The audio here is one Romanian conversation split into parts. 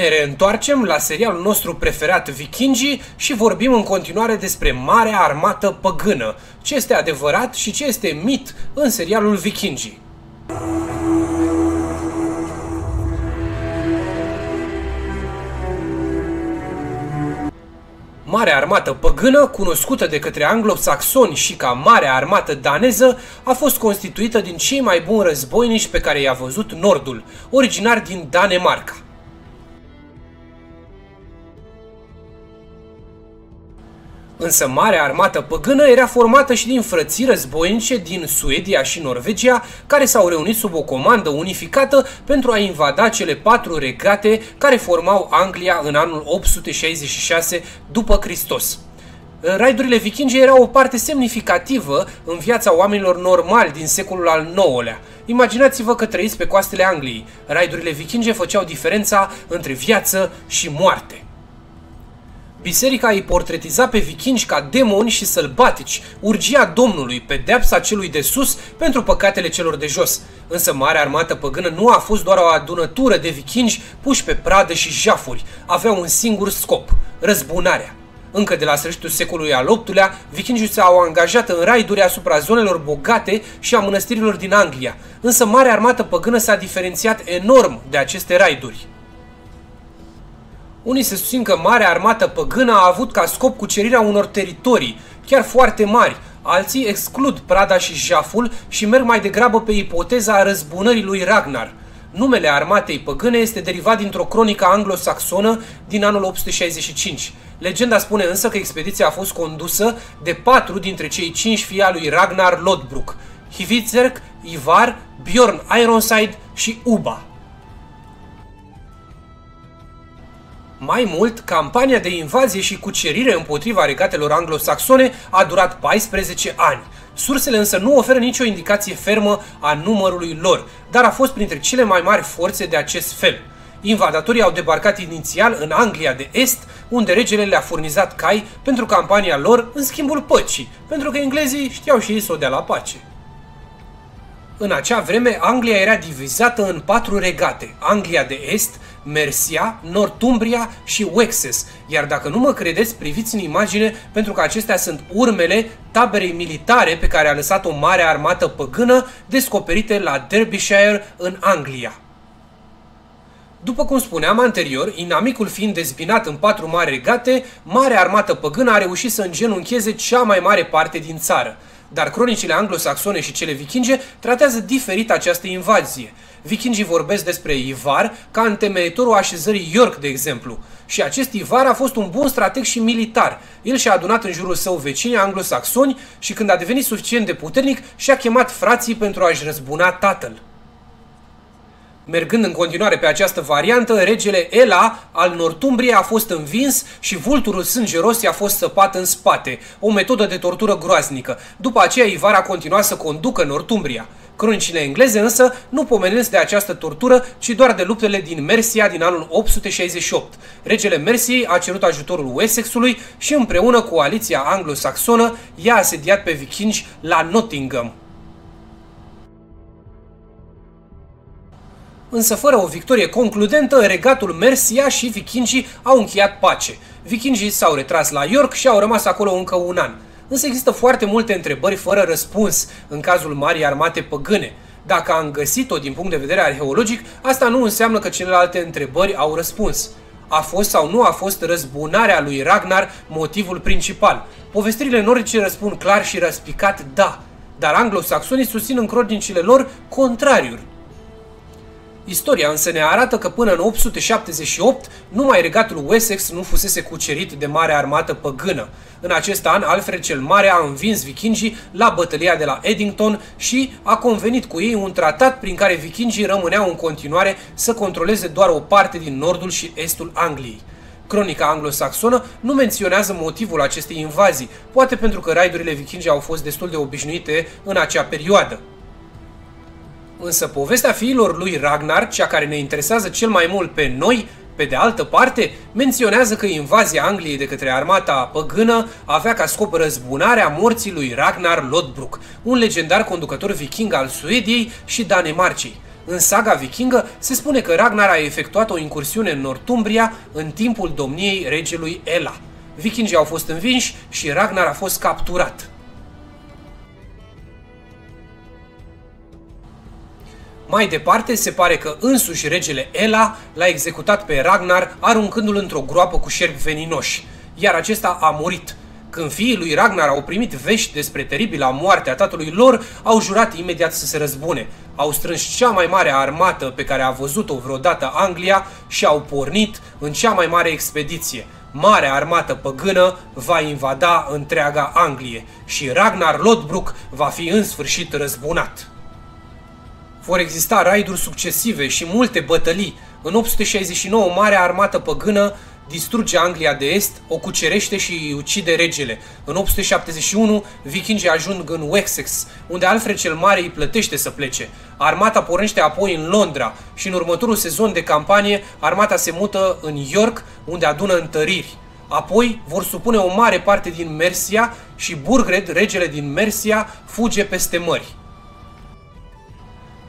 Ne reîntoarcem la serialul nostru preferat Vikingii și vorbim în continuare despre Marea Armată Păgână, ce este adevărat și ce este mit în serialul Vikingii. Marea armată păgână, cunoscută de către anglosaxoni și ca Marea armată daneză, a fost constituită din cei mai buni războinici pe care i-a văzut Nordul, originar din Danemarca. Însă marea armată păgână era formată și din frății războinice din Suedia și Norvegia, care s-au reunit sub o comandă unificată pentru a invada cele patru regate care formau Anglia în anul 866 după Hristos. Raidurile vikinge erau o parte semnificativă în viața oamenilor normali din secolul al IX-lea. Imaginați-vă că trăiți pe coastele Angliei. Raidurile vikinge făceau diferența între viață și moarte. Biserica îi portretiza pe vikingi ca demoni și sălbatici, urgia Domnului, pedeapsa celui de sus pentru păcatele celor de jos. Însă marea armată păgână nu a fost doar o adunătură de vikingi puși pe pradă și jafuri, avea un singur scop, răzbunarea. Încă de la sfârșitul secolului al VIII-lea, vikingii s-au angajat în raiduri asupra zonelor bogate și a mănăstirilor din Anglia, însă marea armată păgână s-a diferențiat enorm de aceste raiduri. Unii se susțin că Marea Armată Păgână a avut ca scop cucerirea unor teritorii, chiar foarte mari, alții exclud Prada și Jaful și merg mai degrabă pe ipoteza răzbunării lui Ragnar. Numele armatei păgâne este derivat dintr-o cronică anglosaxonă din anul 865. Legenda spune însă că expediția a fost condusă de patru dintre cei cinci fii al lui Ragnar Lodbrok, Hivizerk, Ivar, Bjorn Ironside și Uba. Mai mult, campania de invazie și cucerire împotriva regatelor anglosaxone a durat 14 ani. Sursele însă nu oferă nicio indicație fermă a numărului lor, dar a fost printre cele mai mari forțe de acest fel. Invadatorii au debarcat inițial în Anglia de Est, unde regele le-a furnizat cai pentru campania lor în schimbul păcii, pentru că englezii știau și ei să o dea la pace. În acea vreme, Anglia era divizată în patru regate, Anglia de Est, Mercia, Northumbria și Wessex, iar dacă nu mă credeți, priviți în imagine pentru că acestea sunt urmele taberei militare pe care a lăsat o mare armată păgână descoperite la Derbyshire în Anglia. După cum spuneam anterior, inamicul fiind dezbinat în patru mari regate, marea armată păgână a reușit să îngenuncheze cea mai mare parte din țară. Dar cronicile anglosaxone și cele vikinge tratează diferit această invazie. Vikingii vorbesc despre Ivar ca întemeitorul așezării York, de exemplu. Și acest Ivar a fost un bun strateg și militar. El și-a adunat în jurul său vecini anglosaxoni și când a devenit suficient de puternic, și-a chemat frații pentru a-și răzbuna tatăl. Mergând în continuare pe această variantă, regele Ela al Nortumbriei a fost învins și vulturul sângeros i-a fost săpat în spate, o metodă de tortură groaznică. După aceea Ivar a continuat să conducă Nortumbria. Cronicile engleze însă nu pomenesc de această tortură, ci doar de luptele din Mercia din anul 868. Regele Merciei a cerut ajutorul Wessexului și împreună cu coaliția anglosaxonă i-a asediat pe vikingi la Nottingham. Însă fără o victorie concludentă, regatul Mercia și vikingii au încheiat pace. Vikingii s-au retras la York și au rămas acolo încă un an. Însă există foarte multe întrebări fără răspuns în cazul Marii Armate Păgâne. Dacă am găsit-o din punct de vedere arheologic, asta nu înseamnă că celelalte întrebări au răspuns. A fost sau nu a fost răzbunarea lui Ragnar motivul principal? Povestirile nordice răspund clar și răspicat da, dar anglosaxonii susțin în cronicile lor contrariul. Istoria însă ne arată că până în 878 numai regatul Wessex nu fusese cucerit de mare armată păgână. În acest an, Alfred cel Mare a învins vikingii la bătălia de la Eddington și a convenit cu ei un tratat prin care vikingii rămâneau în continuare să controleze doar o parte din nordul și estul Angliei. Cronica anglosaxonă nu menționează motivul acestei invazii, poate pentru că raidurile vikingi au fost destul de obișnuite în acea perioadă. Însă povestea fiilor lui Ragnar, cea care ne interesează cel mai mult pe noi, pe de altă parte, menționează că invazia Angliei de către armata păgână avea ca scop răzbunarea morții lui Ragnar Lodbrok, un legendar conducător viking al Suediei și Danemarcei. În saga vikingă se spune că Ragnar a efectuat o incursiune în Northumbria în timpul domniei regelui Ela. Vikingii au fost învinși și Ragnar a fost capturat. Mai departe, se pare că însuși regele Ela l-a executat pe Ragnar aruncându-l într-o groapă cu șerpi veninoși, iar acesta a murit. Când fiii lui Ragnar au primit vești despre teribila moarte a tatălui lor, au jurat imediat să se răzbune. Au strâns cea mai mare armată pe care a văzut-o vreodată Anglia și au pornit în cea mai mare expediție. Marea armată păgână va invada întreaga Anglie și Ragnar Lodbrok va fi în sfârșit răzbunat. Vor exista raiduri succesive și multe bătălii. În 869, Marea Armată Păgână distruge Anglia de Est, o cucerește și îi ucide regele. În 871, vikingii ajung în Wessex, unde Alfred cel Mare îi plătește să plece. Armata pornește apoi în Londra și în următorul sezon de campanie, armata se mută în York, unde adună întăriri. Apoi vor supune o mare parte din Mercia și Burgred, regele din Mercia, fuge peste mări.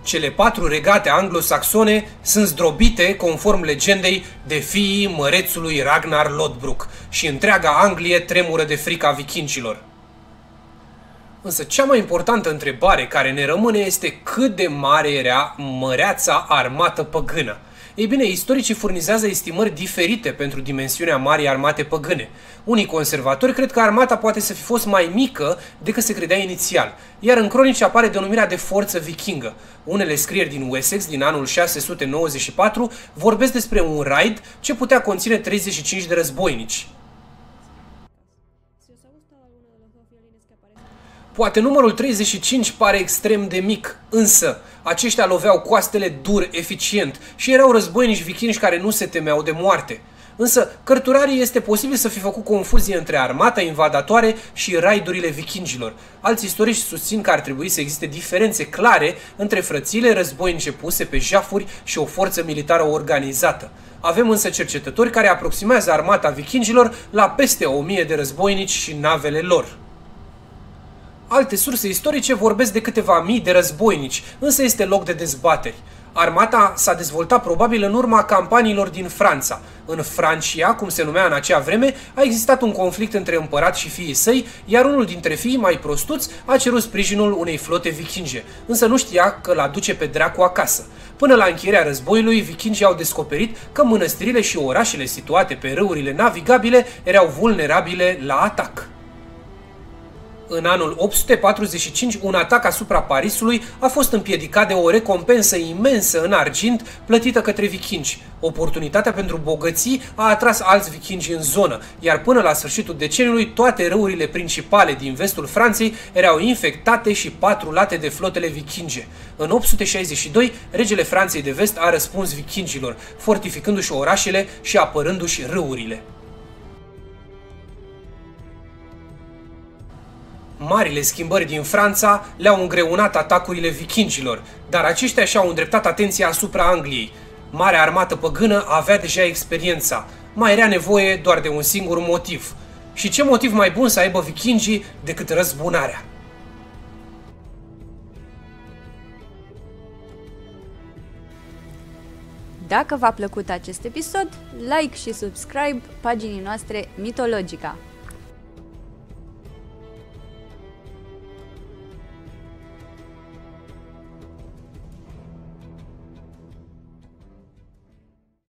Cele patru regate anglosaxone sunt zdrobite, conform legendei, de fiii mărețului Ragnar Lodbrok și întreaga Anglie tremură de frica vikingilor. Însă cea mai importantă întrebare care ne rămâne este cât de mare era măreața armată păgână – ei bine, istoricii furnizează estimări diferite pentru dimensiunea marii armate păgâne. Unii conservatori cred că armata poate să fi fost mai mică decât se credea inițial, iar în cronici apare denumirea de forță vikingă. Unele scrieri din Wessex din anul 694 vorbesc despre un raid ce putea conține 35 de războinici. Poate numărul 35 pare extrem de mic, însă aceștia loveau coastele dur, eficient și erau războinici vikingi care nu se temeau de moarte. Însă, cărturarii este posibil să fi făcut confuzie între armata invadatoare și raidurile vikingilor. Alți istorici susțin că ar trebui să existe diferențe clare între frățiile războinice puse pe jafuri și o forță militară organizată. Avem însă cercetători care aproximează armata vikingilor la peste 1000 de războinici și navele lor. Alte surse istorice vorbesc de câteva mii de războinici, însă este loc de dezbateri. Armata s-a dezvoltat probabil în urma campaniilor din Franța. În Francia, cum se numea în acea vreme, a existat un conflict între împărat și fiii săi, iar unul dintre fiii mai prostuți a cerut sprijinul unei flote vikinge, însă nu știa că l duce pe dracu acasă. Până la încheierea războiului, vikingii au descoperit că mănăstirile și orașele situate pe râurile navigabile erau vulnerabile la atac. În anul 845, un atac asupra Parisului a fost împiedicat de o recompensă imensă în argint plătită către vikingi. Oportunitatea pentru bogății a atras alți vikingi în zonă, iar până la sfârșitul deceniului toate râurile principale din vestul Franței erau infectate și patrulate de flotele vikinge. În 862, regele Franței de vest a răspuns vikingilor, fortificându-și orașele și apărându-și râurile. Marile schimbări din Franța le-au îngreunat atacurile vikingilor, dar aceștia și-au îndreptat atenția asupra Angliei. Marea armată păgână avea deja experiența, mai era nevoie doar de un singur motiv. Și ce motiv mai bun să aibă vikingii decât răzbunarea? Dacă v-a plăcut acest episod, like și subscribe paginii noastre Mitologica.